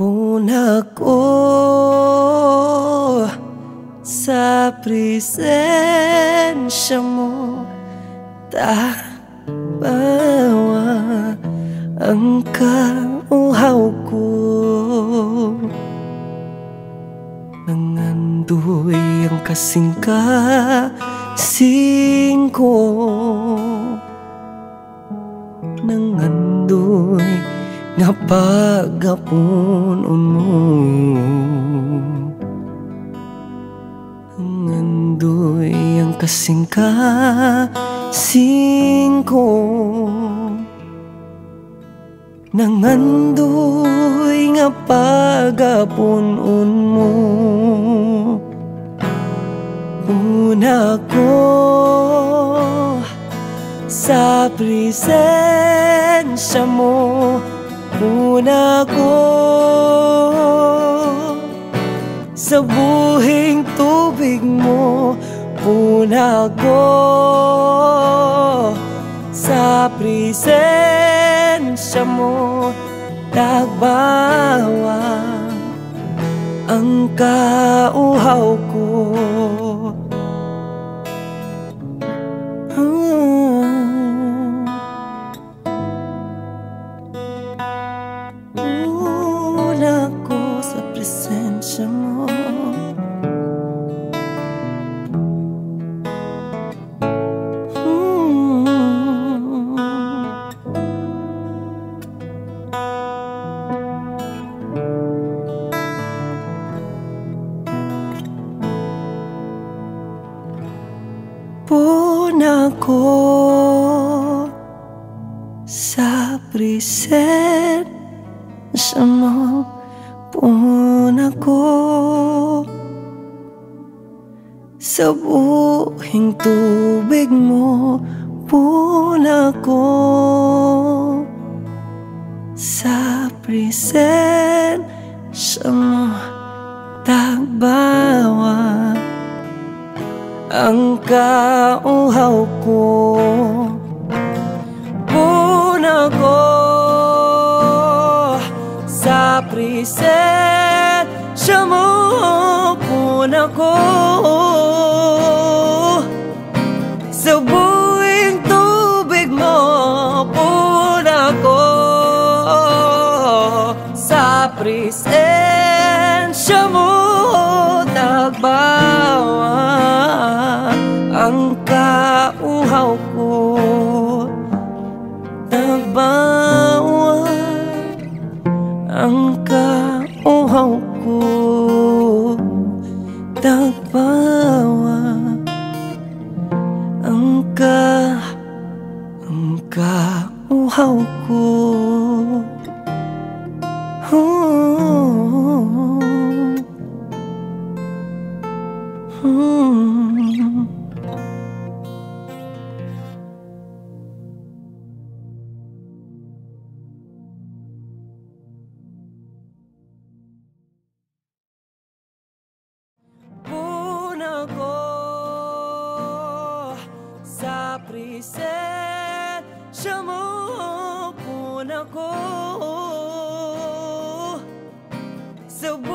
Puna ko sa presensya mo Tabawa ang kauhaw ko. Nangandoy ang kasing kasing Nangandoy nga pagapunon mo Nandoy ang kasing kasing ko. Nangandoy nga pagapunon mo Una ko sa presensya mo Una ko Sa buhing tubig mo. Puna ko Sa presensya mo. Tagbawa Ang kauhaw ko presensya mo hmm. Puna ko sa presensya Pun ako Sa buhing tubig mo. Pun ako Sa presensya mo. Tagbawa Ang kauhaw ko. Pun ako presensya mo Puna ko Sa buwing tubig mo Puna ko Sa presensya mo Nagbawa ko Tagpawa Ang ka Ang kauhaw ko sa presensya mo Puna ko sa buhay